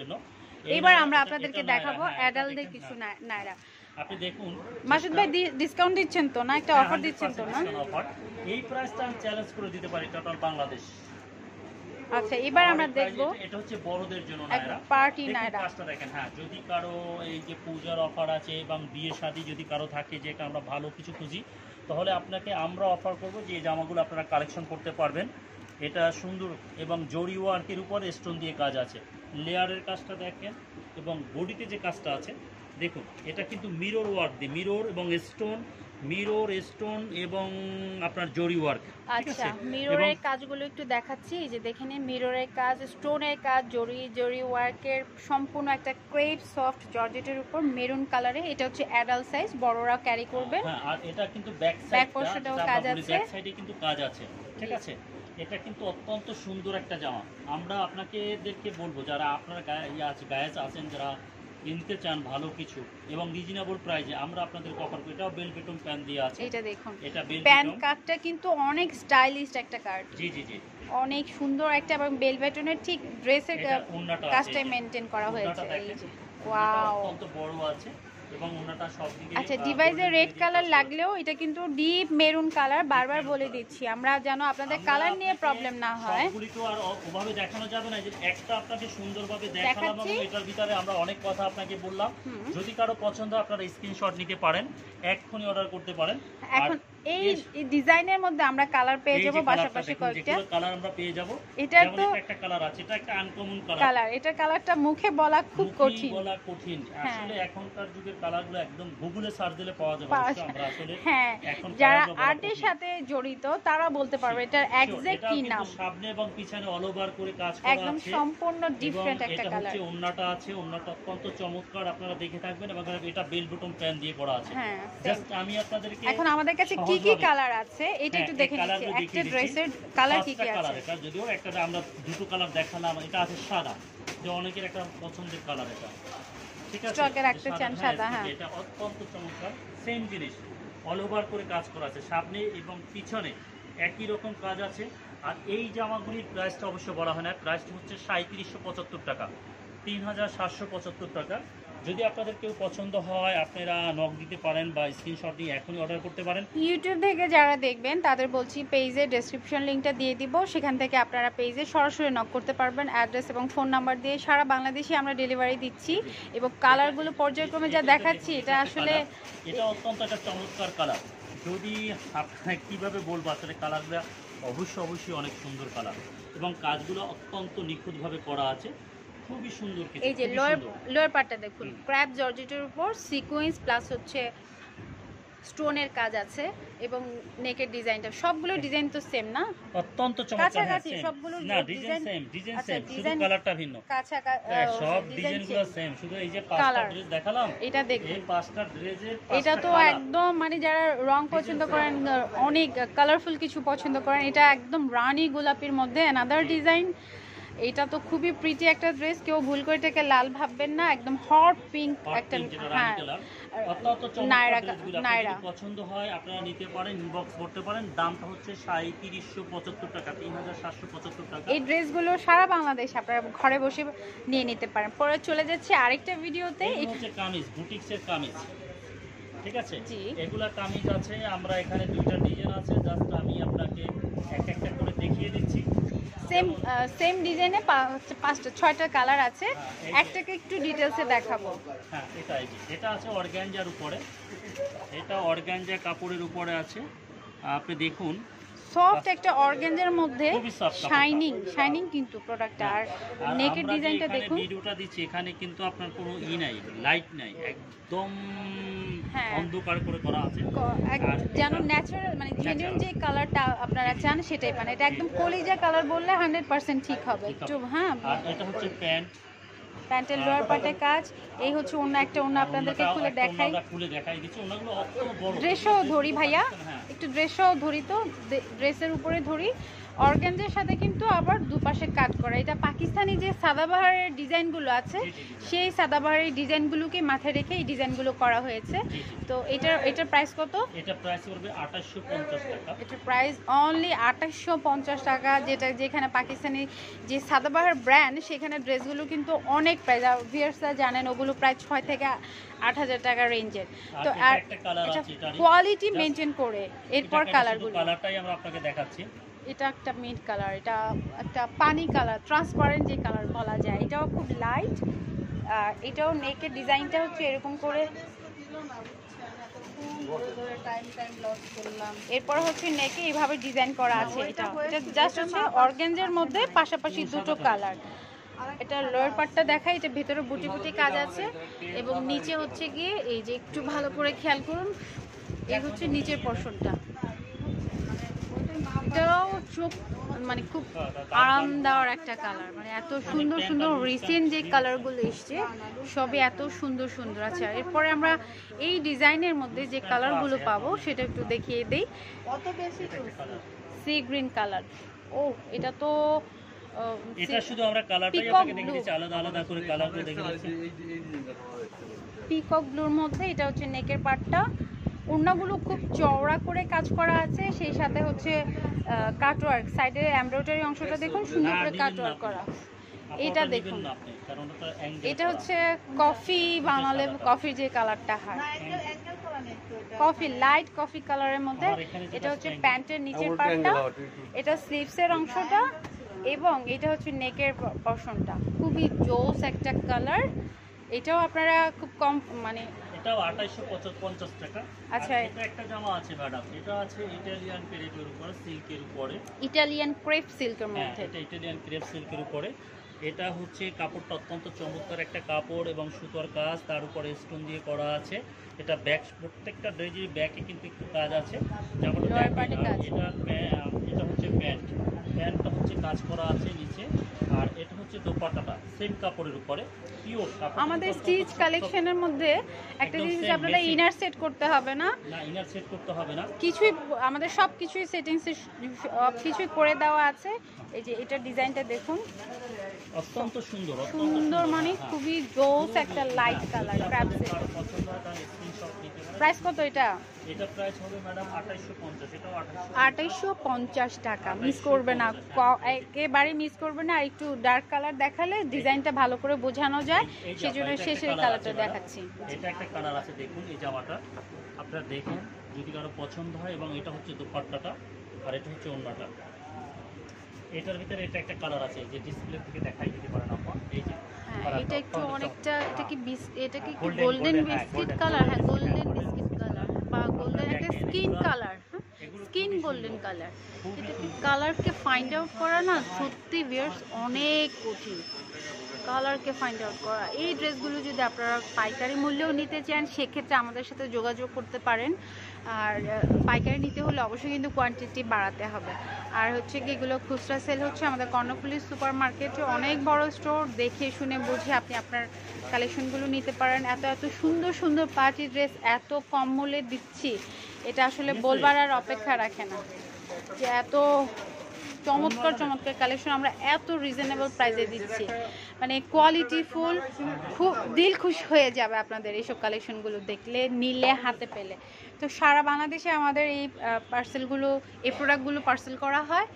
জন্য। এবার আমরা আপনাদেরকে দেখাবো হ্যাঁ, অ্যাডাল্টদের কিছু হ্যাঁ। না- নায়রা। আপনি দেখুন মাসুদ ভাই ডিসকাউন্ট দিচ্ছেন তো না? একটা হ্যাঁ, অফার দিচ্ছেন তো না? 100% এই প্রাইসটা আমি চ্যালেঞ্জ করে দিতে পারি টোটাল বাংলাদেশ আচ্ছা এবার আমরা দেখব এটা- হচ্ছে বড়দের জন্য নায়রা। পার্টি নায়রা। কাজটা দেখেন হ্যাঁ যদি কারও এই যে পূজার অফার আছে এবং বিয়ে শাদী যদি কারও থাকে যে আমরা ভালো কিছু খুঁজি তাহলে আপনাকে আমরা অফার করব যে জামাগুলো আপনারা কালেকশন করতে পারবেন। এটা সুন্দর এবং জরি ওয়ার্কের উপর স্টোন দিয়ে কাজ আছে। লেয়ারের কাজটা দেখেন এবং বডিতে যে কাজটা আছে দেখুন এটা কিন্তু মিরর ওয়ার্ক দিয়ে মিরর এবং স্টোন মিরর স্টোন এবং আপনার জরি ওয়ার্ক আচ্ছা মিররের কাজগুলো একটু দেখাচ্ছি এই যে দেখে নিন মিররের কাজ স্টোনের কাজ জরি জরি ওয়ার্কের সম্পূর্ণ একটা ক্রেপ সফট জর্জেটের উপর মেরুন কালারে এটা হচ্ছে অ্যাডাল্ট সাইজ বড়রা ক্যারি করবে। হ্যাঁ আর এটা কিন্তু ব্যাক সাইড টাও কাজ আছে। ব্যাক সাইডে কিন্তু কাজ আছে। ঠিক আছে? এটা কিন্তু অত্যন্ত সুন্দর একটা জামা। আমরা আপনাকে এদেরকে বলব যারা আপনারা গায়ে আছে গায়েস আছেন যারা কিনতে চান ভালো কিছু এবং রিজনেবল প্রাইসে আমরা আপনাদেরকে অফার করি। এটাও বেল বেটন প্যান দিয়ে আছে। এটা দেখুন। এটা বেল প্যান কাটটা কিন্তু অনেক স্টাইলিশ একটা কাট জি জি জি। অনেক সুন্দর একটা এবং বেল ব্যাটনের ঠিক ড্রেসের এটা কাজটাই মেনটেন করা হয়েছে। এই যে ওয়াও অত্যন্ত বড় আছে। আচ্ছা ডিভাইসে রেড কালার লাগলেও এটা কিন্তু ডিপ মেরুন কালার বারবার বলে দিচ্ছি। আমরা যেন আপনাদের কালার নিয়ে প্রবলেম না হয়। তো আর ওভাবে দেখানো যাবে না যে একটা আপনাকে সুন্দরভাবে দেখালাম। এবং এটার ভিতরে আমরা অনেক কথা আপনাকে বললাম। যদি কারও পছন্দ আপনারা স্ক্রিনশট নিতে পারেন এক্ষুনি অর্ডার করতে পারেন। এখন এই ডিজাইনের মধ্যে আমরা কালার পেয়ে যাব পাশাপাশি কয়েকটা। কালার আমরা পেয়ে যাব এটার তো একটা কালার আছে এটা একটা আনকমন কালার। কালার এটা কালারটা মুখে বলা খুব কঠিন। বলা কঠিন। হ্যাঁ। আসলে এখনকার যুগের কালারগুলো একদম গুগলে সার্চ দিলে পাওয়া যাবে আমরা আসলে হ্যাঁ যারা আর্টের সাথে জড়িত তারা বলতে পারবে এটার এক্সাক্ট কি নাম। সামনে এবং পিছনে অল ওভার করে কাজ করা একদম সম্পূর্ণ ডিফারেন্ট একটা এটা কালার হচ্ছে ওন্নাটা আছে ওন্নাটা অত্যন্ত চমৎকার আপনারা দেখে থাকবেন এবং এটা বেল বটন প্যান দিয়ে করা আছে। হ্যাঁ জাস্ট আমি আপনাদেরকে এখন আমাদের কাছে কি কি কালার আছে? এটা হ্যাঁ, একটু দেখে নিচ্ছি। একটা ড্রেসের কালার কি কি আছে? এটা যদিও একটা আমরা দুটো কালার দেখালাম এটা আছে সাদা যে অনেকের একটা পছন্দের কালার এটা। ঠিক আছে? Stock এ যে রাখতে চান সাদা, হ্যাঁ। এটা অত্যন্ত চমৎকার সেম জিনিস। অল ওভার করে কাজ করা আছে সামনে এবং পিছনে একই রকম কাজ আছে। আর এই জামাগুলির প্রাইসটা অবশ্য বলা হয় না প্রাইসটা হচ্ছে সাঁত্রিশশো পঁচাত্তর টাকা তিন হাজার সাতশো পঁচাত্তর টাকা। যদি আপনাদের কেউ পছন্দ হয় আপনারা নক দিতে পারেন বা স্ক্রিনশট নিয়ে এখনই অর্ডার করতে পারেন। ইউটিউব থেকে যারা দেখবেন তাদের বলছি পেজে ডেসক্রিপশন লিঙ্কটা দিয়ে দিব। সেখান থেকে আপনারা পেজে সরাসরি নক করতে পারবেন। অ্যাড্রেস এবং ফোন নাম্বার দিয়ে সারা বাংলাদেশে আমরা ডেলিভারি দিচ্ছি। এবং কালারগুলো পর্যায়ক্রমে যা দেখাচ্ছি এটা আসলে এটা অত্যন্ত একটা চমৎকার কালার যদি আপনার কীভাবে বলব আসলে কালারটা অবশ্যই অবশ্যই অনেক সুন্দর কালার এবং কাজগুলো অত্যন্ত নিখুঁতভাবে করা আছে। খুবই সুন্দর এই যে লোয়ার লোয়ার পার্টটা দেখুন ক্র্যাপ জর্জেটের উপর সিকোয়েন্স প্লাস হচ্ছে স্টোনের কাজ আছে এবং নেকের ডিজাইনটা সবগুলো ডিজাইন তো সেম না? অত্যন্ত চমৎকার হ্যাঁ, কাছাকাছি। সবগুলোর না ডিজাইন সেম ডিজাইন সেম শুধু কালারটা ভিন্ন। হ্যাঁ, সব ডিজাইনগুলো সেম শুধু এই যে পাঁচটা ড্রেস দেখালাম এটা দেখুন। এই পাঁচটা ড্রেসের এটা তো একদম মানে যারা রং পছন্দ করেন অনেক কালারফুল কিছু পছন্দ করেন এটা একদম রানী গোলাপির মধ্যে অ্যানাদার ডিজাইন এটা তো খুবই প্রিটি একটা ড্রেস কেউ ভুল করে এটাকে লাল ভাববেন না একদম হট পিঙ্ক একটা হ্যাঁ। নায়রা নায়রা। পছন্দ হয় আপনারা নিতে পারেন ইনবক্স করতে পারেন। দামটা হচ্ছে সাঁত্রিশশো পঁচাত্তর টাকা তিন হাজার সাতশো পঁচাত্তর টাকা। এই ড্রেসগুলো সারা বাংলাদেশ আপনারা ঘরে বসে নিয়ে নিতে পারেন। পরে চলে যাচ্ছে আরেকটা ভিডিওতে। হচ্ছে কামিজ বুটিক্সের কামিজ। ঠিক আছে। এগুলা কামিজ আছে আমরা এখানে দুইটা ডিজাইন আছে জাস্ট আমি আপনাকে এক একটা করে দেখিয়ে দিচ্ছি। সেম সেম ডিজাইনে পাঁচটা ছয়টা কালার আছে। হ্যাঁ। একটাকে একটু ডিটেলসে দেখাবো। হ্যাঁ এটা এটা আছে অর্গ্যাঞ্জার উপরে। এটা অর্গ্যাঞ্জা কাপড়ের উপরে আছে। আপনি দেখুন সফট একটা অর্গানজার মধ্যে। শাইনিং শাইনিং কিন্তু প্রোডাক্টটা আর আর নেকের ডিজাইনটা দেখুন। ভিডিওটা দিচ্ছি এখানে কিন্তু আপনার কোনো ই নাই লাইট নাই একদম হ্যাঁ। অন্ধকার করে করা আছে। যেন ন্যাচারাল মানে জেনুইন যে কালারটা আপনারা চান সেটাই মানে এটা একদম কলিজা কালার বললে হান্ড্রেড পার্সেন্ট ঠিক হবে। একটু হ্যাঁ। আর এটা হচ্ছে প্যান্ট। প্যান্টের লোয়ার পার্টের কাজ। এই হচ্ছে অন্য একটা অন্য আপনাদেরকে খুলে দেখাই। খুলে দেখাই দিচ্ছি। ওনাগুলো অত বড়। ড্রেসও ধরি ভাইয়া। হ্যাঁ একটু ড্রেসও ধরি তো ড্রেসের উপরে ধরি। অর্গানজের সাথে কিন্তু আবার দুপাশে কাট করা। এটা পাকিস্তানি যে সাদাবাহারের ডিজাইনগুলো আছে। সেই সাদাবাহারের ডিজাইনগুলোকে মাথায় রেখে এই ডিজাইনগুলো করা হয়েছে। তো এটার এটার প্রাইস কত? এটা প্রাইস পড়বে আঠাশশো পঞ্চাশ টাকা। এটার প্রাইস অনলি আঠাশশো পঞ্চাশ টাকা যেটা যেখানে পাকিস্তানি যে সাদাবাহার ব্র্যান্ড সেখানে ড্রেসগুলো কিন্তু অনেক প্রাইস আর ভিয়ার্সরা জানেন ওগুলো প্রায় ছয় থেকে আট হাজার টাকা রেঞ্জের তো আর একটা কালার আছে এটারই। কোয়ালিটি মেনটেন করে এরপর কালারগুলো কালারটাই আমরা আপনাকে দেখাচ্ছি। এটা একটা মিড কালার এটা একটা পানি কালার ট্রান্সপারেন্ট যে কালার বলা যায় এটাও খুব লাইট আর এটাও নেকের ডিজাইনটা হচ্ছে এরকম করে এরপর হচ্ছে নেকে এইভাবে ডিজাইন করা আছে এটা। এটা জাস্ট হচ্ছে অর্গেঞ্জের মধ্যে পাশাপাশি দুটো কালার এটা লোয়ার পার্টটা দেখাই এটা ভেতরে বুটি বুটি কাজ আছে। এবং নিচে হচ্ছে গিয়ে এই যে একটু ভালো করে খেয়াল করুন এই হচ্ছে নিচের পর্শনটা এটাও চোখ মানে খুব আরাম দেওয়ার একটা কালার মানে এত সুন্দর সুন্দর রিসেন্ট যে কালারগুলো এসছে সবই এত সুন্দর সুন্দর আচ্ছা এরপরে আমরা এই ডিজাইনের মধ্যে যে কালারগুলো পাবো সেটা একটু দেখিয়ে দিই সি গ্রিন কালার ও এটা তো এটা শুধু আমরা কালারটাই আপনাকে দেখে দিচ্ছি আলাদা আলাদা করে কালারগুলো দেখে দিচ্ছি পিকক ব্লুর মধ্যে এটা হচ্ছে নেকের পার্টটা ওড়নাগুলো খুব চওড়া করে কাজ করা আছে সেই সাথে হচ্ছে কাটওয়ার্ক সাইডে এমব্রয়ডারি অংশটা দেখুন সুন্দর করে দিবেন না কাটওয়ার্ক করা। এটা দেখুন। এটা হচ্ছে কফি বানালে। কফির যে কালারটা হয়। কফি লাইট কফি কালারের মধ্যে। এটা হচ্ছে প্যান্টের নিচের পার্টটা এটা স্লিভসের অংশটা এবং এটা হচ্ছে নেকের পশনটা খুবই জোস একটা কালার এটাও আপনারা খুব কম মানে এটাও আঠাইশশো পঞ্চাশ টাকা। আচ্ছা। এটা একটা জামা আছে ম্যাডাম এটা আছে ইটালিয়ান পেরেটের উপরে সিল্কের উপরে। ইটালিয়ান ক্রেপ সিল্কের মধ্যে? এটা ইটালিয়ান ক্রেপ সিল্কের উপরে। এটা হচ্ছে কাপড়টা অত্যন্ত চমৎকার একটা কাপড় এবং সুতোর কাজ তার উপরে স্টোন দিয়ে করা আছে। এটা ব্যাক প্রত্যেকটা ড্রেজের ব্যাকে কিন্তু একটু কাজ আছে। কাজ। এটা এটা হচ্ছে প্যান্ট প্যান্টটা হচ্ছে কাজ করা আছে নিচে আর এটা হচ্ছে দোপাট্টাটা সেম কাপড়ের উপরে পিওর কাপড় আমাদের স্টিচ কালেকশনের মধ্যে একটা জিনিস আপনারা ইনার সেট করতে হবে না? না ইনার সেট করতে হবে না। কিছুই আমাদের সব কিছুই সেটিংস সব কিছুই করে দেওয়া আছে। এই যে এটার ডিজাইনটা দেখুন। অত্যন্ত সুন্দর অত্যন্ত সুন্দর মানে হ্যাঁ। খুবই জোস একটা লাইট কালার আপনাদের কারও পছন্দ হয় তাহলে স্ক্রিনশট নিতে পারেন প্রাইস কত এটা? এটা প্রাইস হবে ম্যাডাম আঠাইশশো পঞ্চাশ এটাও আঠাইশশো। আঠাইশশো পঞ্চাশ টাকা। মিস করবে না। একেবারে মিস করবে না। আর একটু ডার্ক কালার দেখালে ডিজাইনটা ভালো করে বোঝানো যায়। সেজন্য শেষের কালারটা দেখাচ্ছি। এটা একটা কালার আছে দেখুন এই জামাটা। আপনারা দেখুন যদি কারও পছন্দ হয় এবং এটা হচ্ছে দুপাট্টাটা আর এটা হচ্ছে অন্যটা এটার ভিতরে এটা একটা কালার আছে যে ডিসপ্লে থেকে দেখাই দিতে পারেন আপা এই যে হ্যাঁ এটা একটু অনেকটা এটা কি বিস এটা কি গোল্ডেন হ্যাঁ, বিস্কিট কালার হ্যাঁ গোল্ডেন biscuit, বিস্কিট কালার বা গোল্ডেন একটা দেখেন, skin colour skin golden. Colour. কালারকে find out করা না? সত্যি বেশ অনেক কঠিন। কালারকে ফাইন্ড আউট করা। এই ড্রেসগুলো যদি আপনারা পাইকারি মূল্যেও নিতে চান, সেক্ষেত্রে আমাদের সাথে যোগাযোগ করতে পারেন। আর পাইকারি নিতে হলে অবশ্যই কিন্তু কোয়ান্টিটি বাড়াতে হবে। আর হচ্ছে কি এগুলো খুচরা সেল হচ্ছে আমাদের কর্ণফুলি সুপার মার্কেটে অনেক বড় স্টোর দেখে শুনে বুঝে আপনি আপনার কালেকশনগুলো নিতে পারেন। এত এত সুন্দর সুন্দর পার্টি ড্রেস এত কম মূল্যে দিচ্ছি এটা আসলে বলবার আর অপেক্ষা রাখে না। যে এত চমৎকার চমৎকার কালেকশন আমরা এত রিজনেবল প্রাইসে দিচ্ছি। মানে কোয়ালিটি ফুল খুব দিল খুশ হয়ে যাবে আপনাদের এইসব কালেকশনগুলো দেখলে, নিলে, হাতে পেলে। তো সারা বাংলাদেশে আমাদের এই পার্সেলগুলো এই প্রোডাক্টগুলো পার্সেল করা হয়।